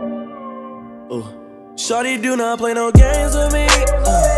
Oh. Shorty do not play no games with me. Uh.